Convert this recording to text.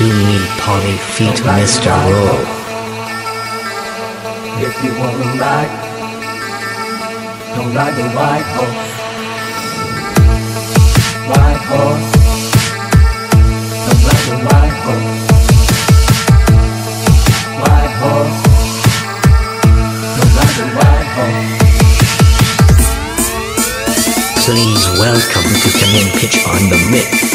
feet, Mr. Roll. If you wanna ride, don't ride the white horse. White horse. Don't ride the white horse. White horse. Don't ride the white horse. Please welcome to Kamin Pitch on the Mix.